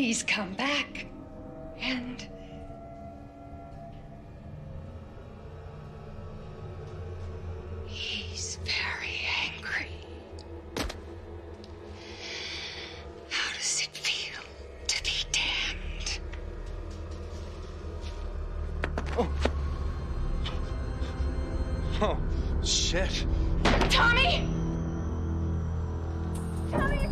He's come back. And. He's very angry. How does it feel to be damned? Oh, Oh, shit. Tommy! Tommy,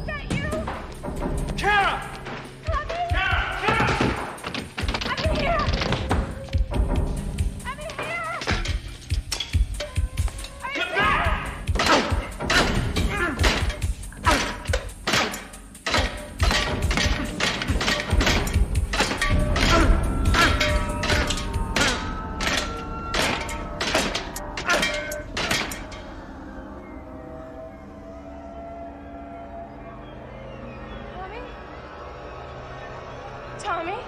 Tommy?